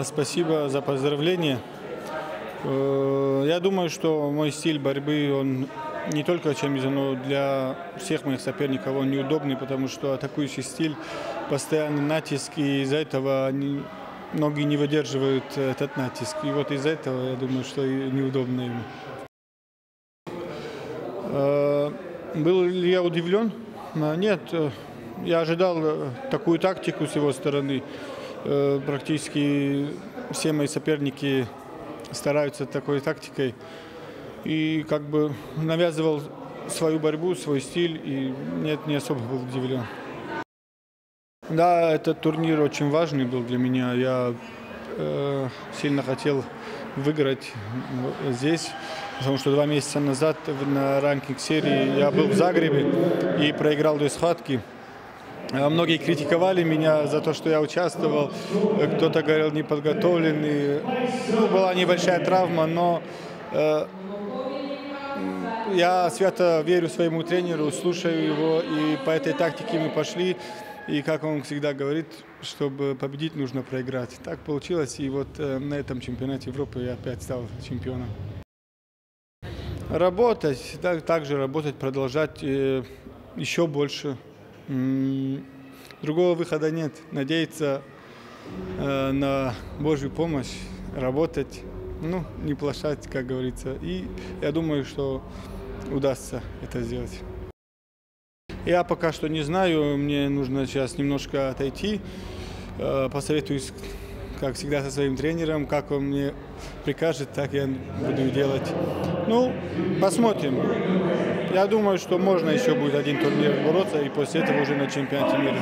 Э, Спасибо за поздравления. Э, Я думаю, что мой стиль борьбы, он не только чемиза, но для всех моих соперников он неудобный, потому что атакующий стиль, постоянный натиск, и из-за этого они, многие не выдерживают этот натиск. И вот из-за этого, я думаю, что и неудобно ему. Э, Был ли я удивлен? Нет, я ожидал такую тактику с его стороны. Э, Практически все мои соперники стараются такой тактикой. И как бы навязывал свою борьбу, свой стиль, и нет, не особо был удивлен. Да, этот турнир очень важный был для меня. Я э, сильно хотел выиграть здесь, потому что два месяца назад на ранкинг серии я был в Загребе и проиграл две схватки. А Многие критиковали меня за то, что я участвовал. Э, Кто-то говорил неподготовленный. Ну, была небольшая травма, но э, я свято верю своему тренеру, слушаю его, и по этой тактике мы пошли. И как он всегда говорит, чтобы победить, нужно проиграть. Так получилось, и вот э, на этом чемпионате Европы я опять стал чемпионом. Работать, так, также работать, продолжать э, еще больше. Другого выхода нет. Надеяться э, на Божью помощь, работать, ну, не плашать, как говорится. И я думаю, что удастся это сделать. Я пока что не знаю, мне нужно сейчас немножко отойти, Э, посоветуюсь, как всегда, со своим тренером. Как он мне прикажет, так я буду делать. Ну, посмотрим. Я думаю, что можно еще будет один турнир бороться, и после этого уже на чемпионате мира.